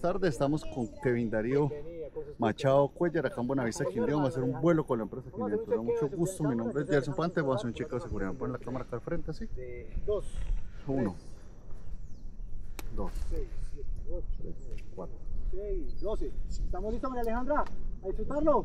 tardes, estamos con Kevin Darío Machado Cuellar acá en Buenavista, Quindío. Vamos a hacer un vuelo con la empresa Quindío. Da mucho gusto, mi nombre es Gelson Pante, voy a hacer un chequeo de seguridad. Ponen la cámara acá al frente, así. Dos, Uno, dos, cuatro. seis, doce. ¿Estamos listos, María Alejandra? A disfrutarlo.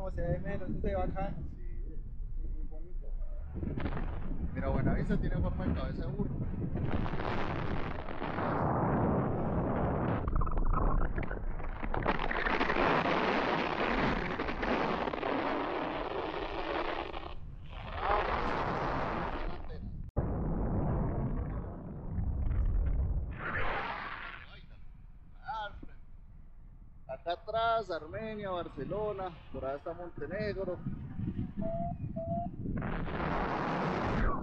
como se ve menos, esto se ve bacán. Muy bonito. Mira, Buenavista tiene forma de de burro. Acá atrás, Armenia, Barcelona, por allá está Montenegro. Sí, señor.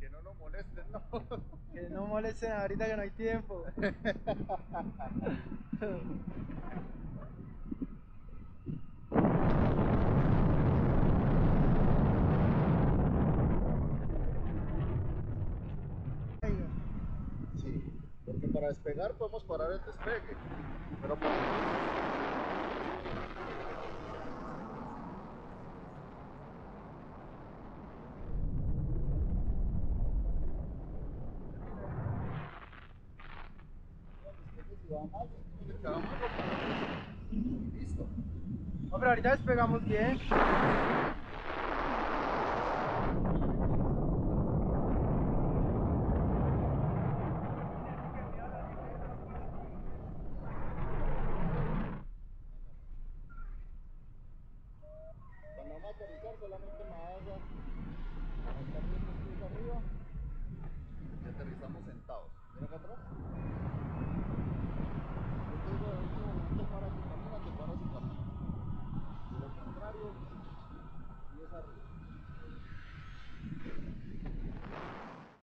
Que no nos molesten, ¿no? Que no molesten ahorita que no hay tiempo. Sí, porque para despegar podemos parar el despegue. Pero. Listo. No, pero ahorita despegamos bien. Vamos solamente pies arriba y aterrizamos sentados. Mira acá atrás.